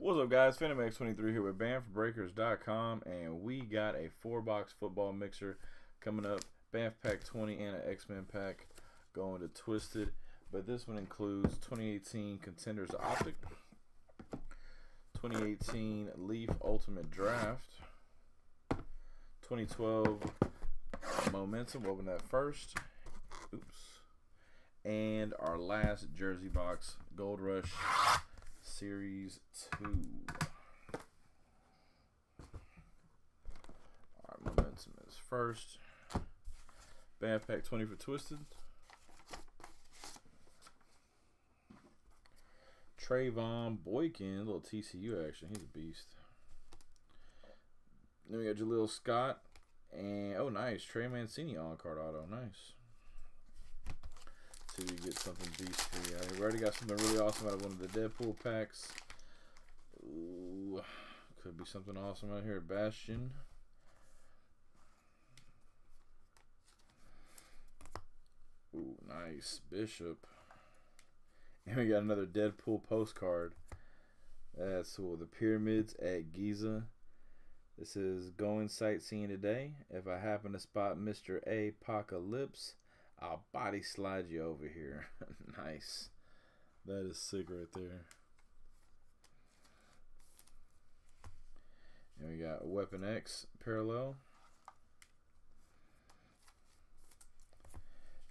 What's up, guys? PhantomX23 here with BAMFBreakers.com, and we got a four-box football mixer coming up. BAMF Pack 20 and an X-Men pack going to Twisted. But this one includes 2018 Contenders Optic, 2018 Leaf Ultimate Draft, 2012 Momentum. Open that first. Oops. And our last jersey box, Gold Rush Series 2. Alright, Momentum is first. BAMF Pack 20 for Twisted. Trevone Boykin, little TCU action. He's a beast. Then we got Jaleel Scott. And, oh, nice. Trey Mancini on card auto. Nice. We get something beastly. We already got something really awesome out of one of the Deadpool packs. Ooh, could be something awesome out here. Bastion. Ooh, nice. Bishop. And we got another Deadpool postcard. That's cool. The pyramids at Giza. This is going sightseeing today. If I happen to spot Mr. Apocalypse, I'll body slide you over here. nice. That is sick right there. And we got Weapon X parallel.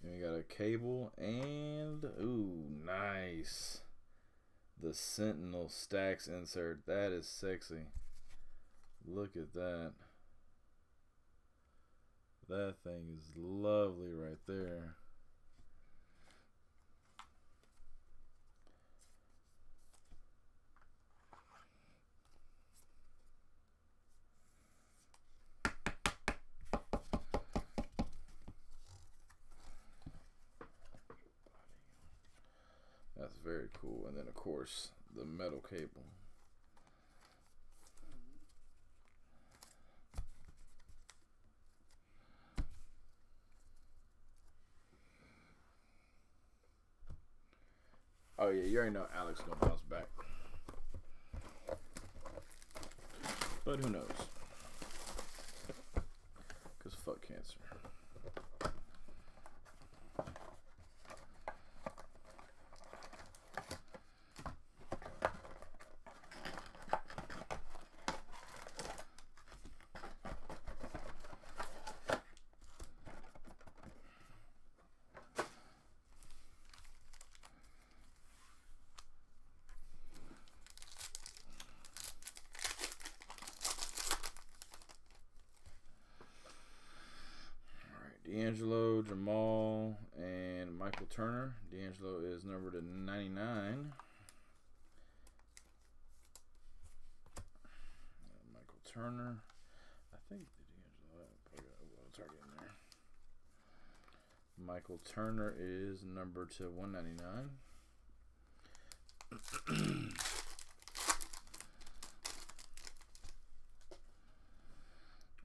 And we got a cable and ooh, nice. The Sentinel stacks insert. That is sexy. Look at that. That thing is lovely right there. That's very cool. And then, of course, the metal cable. Oh yeah, you already know Alex gonna bounce back. But who knows? DeAngelo, Jamal, and Michael Turner. DeAngelo is number to 99. Michael Turner. I think DeAngelo, it's already in there. Michael Turner is number to 199.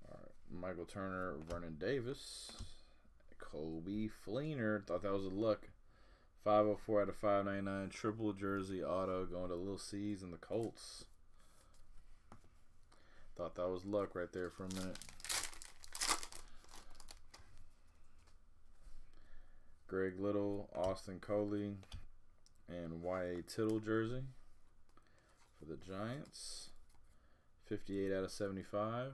All right, Michael Turner, Vernon Davis. Coby Fleener. Thought that was a look. 504 out of 599. Triple jersey auto going to Little C's and the Colts. Thought that was luck right there for a minute. Greg Little, Austin Collie, and Y.A. Tittle jersey for the Giants. 58 out of 75.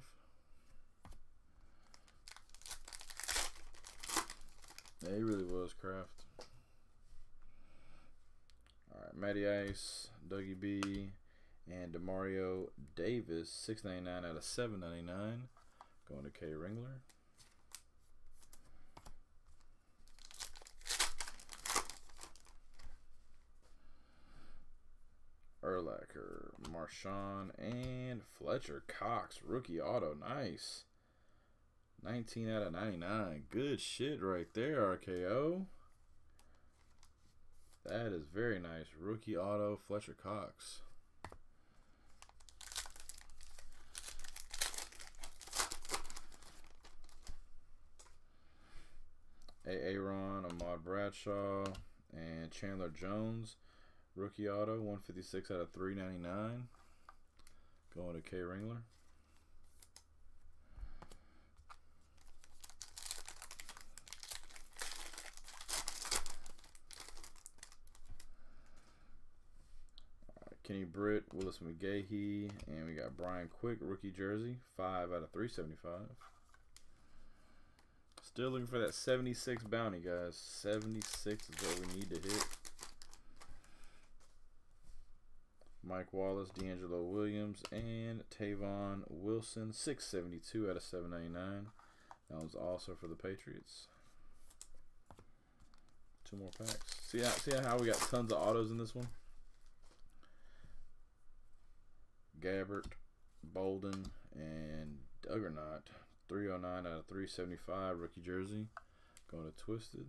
Yeah, he really was Kraft. All right, Matty Ice, Dougie B, and Demario Davis, 699 out of 799. Going to K Ringler. Urlacher, Marshawn, and Fletcher Cox, rookie auto. Nice. 19 out of 99. Good shit right there, RKO. That is very nice. Rookie auto, Fletcher Cox. A. Aaron, Ahmad Bradshaw, and Chandler Jones. Rookie auto, 156 out of 399. Going to K Ringler. Kenny Britt, Willis McGahee, and we got Brian Quick, rookie jersey, 5 out of 375. Still looking for that 76 bounty, guys. 76 is what we need to hit. Mike Wallace, DeAngelo Williams, and Tavon Wilson, 672 out of 799. That was also for the Patriots. Two more packs. See how, see how we got tons of autos in this one? Gabbert, Bolden, and Duggernaut. 309 out of 375 rookie jersey. Going to Twisted.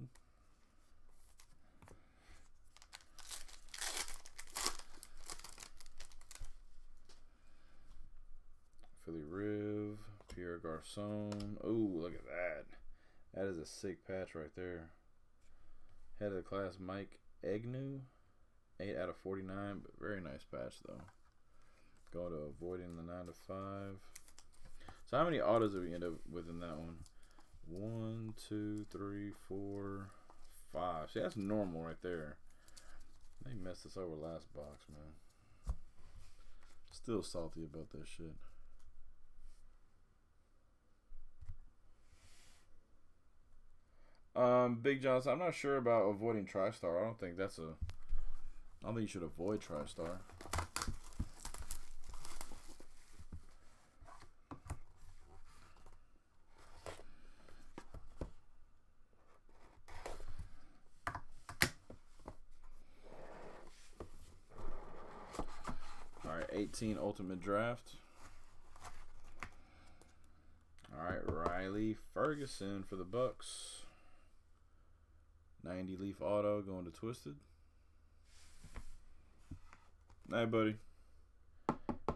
Philly Riv, Pierre Garcon. Oh, look at that. That is a sick patch right there. Head of the class, Mike Egnew. 8 out of 49, but very nice patch though. Go to avoiding the 9 to 5. So how many autos do we end up with in that one? One, two, three, four, five. See, that's normal right there. They messed us over last box, man. Still salty about that shit. Um, Big Johnson, I'm not sure about avoiding TriStar. I don't think that's a. I don't think you should avoid TriStar. All right, 18 Ultimate Draft. All right, Riley Ferguson for the Bucks. 90 leaf auto going to Twisted. Hey, buddy.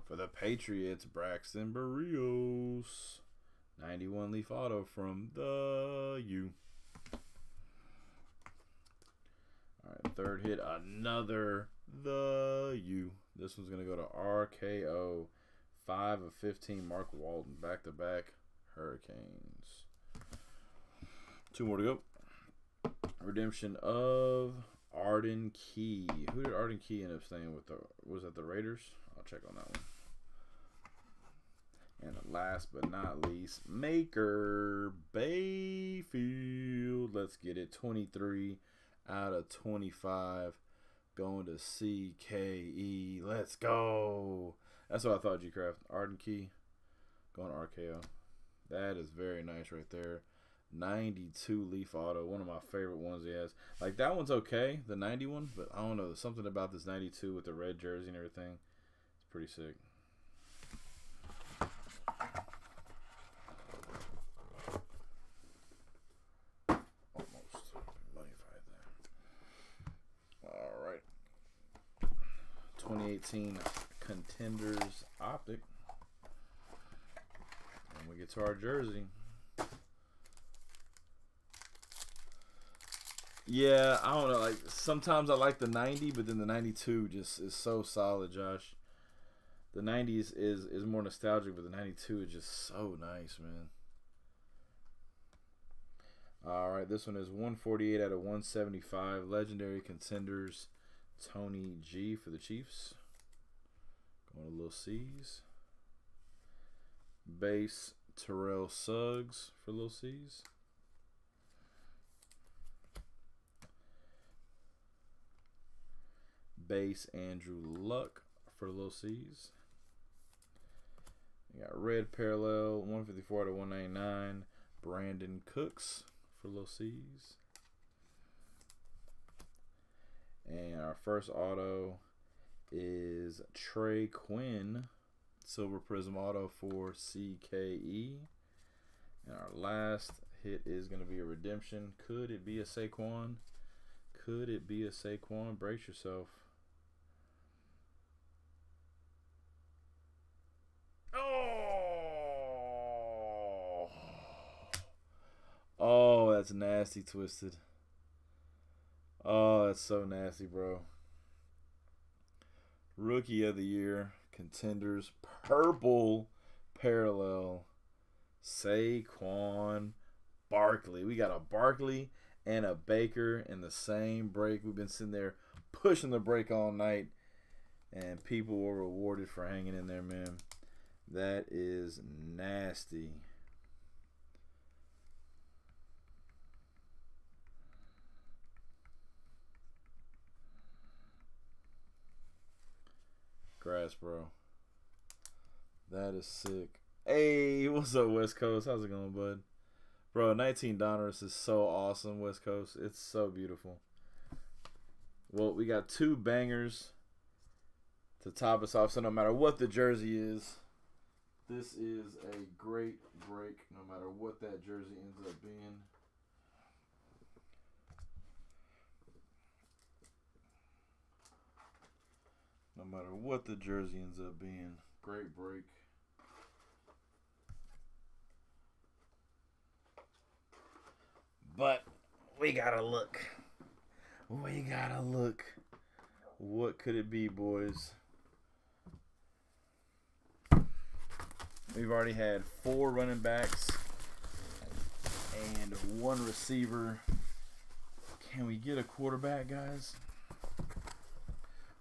For the Patriots, Braxton Berrios. 91 leaf auto from the U. Alright, third hit, another the U. This one's going to go to RKO. 5 of 15, Mark Walton. Back to back Hurricanes. Two more to go. Redemption of Arden Key. Who did Arden Key end up staying with? The, was that the Raiders? I'll check on that one. And last but not least, Maker Bayfield. Let's get it. 23 out of 25. Going to CKE. Let's go. That's what I thought, G Craft. Arden Key. Going to RKO. That is very nice right there. 92 Leaf Auto, one of my favorite ones he has. Like that one's okay, the 91, but I don't know, there's something about this 92 with the red jersey and everything. It's pretty sick. Almost. Money there. All right. 2018 Contenders Optic. And we get to our jersey. Yeah, I don't know. Like sometimes I like the 90, but then the 92 just is so solid, Josh. The 90s is is more nostalgic, but the 92 is just so nice, man. All right, this one is 148 out of 175. Legendary contenders, Tony G for the Chiefs. Going to Little C's. Base Terrell Suggs for Little C's. base Andrew Luck for little C's. You got red parallel 154 to 199. Brandin Cooks for little C's. And our first auto is Trey Quinn, Silver Prism Auto for CKE. And our last hit is going to be a redemption. Could it be a Saquon? Could it be a Saquon? Brace yourself. Oh, oh that's nasty, Twisted. Oh, that's so nasty, bro. Rookie of the year, Contenders purple parallel Saquon Barkley. We got a Barkley and a Baker in the same break. We've been sitting there pushing the break all night, and people were rewarded for hanging in there, man. That is nasty. Grass, bro. That is sick. Hey, what's up, West Coast? How's it going, bud? Bro, 19 Donruss is so awesome, West Coast. It's so beautiful. Well, we got two bangers to top us off. So no matter what the jersey is, this is a great break, no matter what that jersey ends up being. No matter what the jersey ends up being, great break. But we gotta look. We gotta look. What could it be, boys? We've already had four running backs and one receiver. Can we get a quarterback, guys?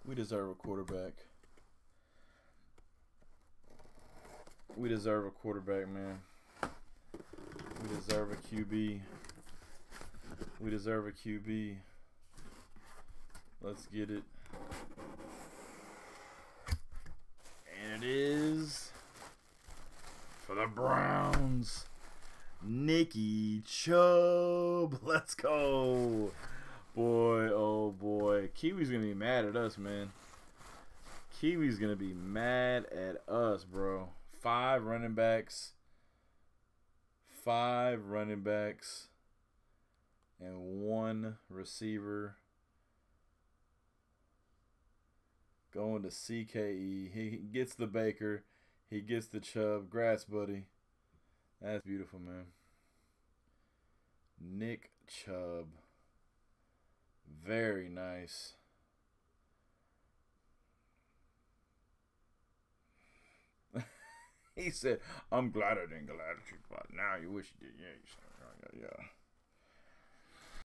We deserve a quarterback. We deserve a quarterback, man. We deserve a QB. We deserve a QB. Let's get it. And it is for the Browns. Nicky Chubb. Let's go. Boy, oh boy. Kiwi's going to be mad at us, man. Kiwi's going to be mad at us, bro. Five running backs. Five running backs. And one receiver. Going to CKE. He gets the Baker. He gets the Chubb. Grass buddy. That's beautiful, man. Nick Chubb. Very nice. he said, I'm glad I didn't get attitude, but now you wish you did. Yeah, yeah, yeah.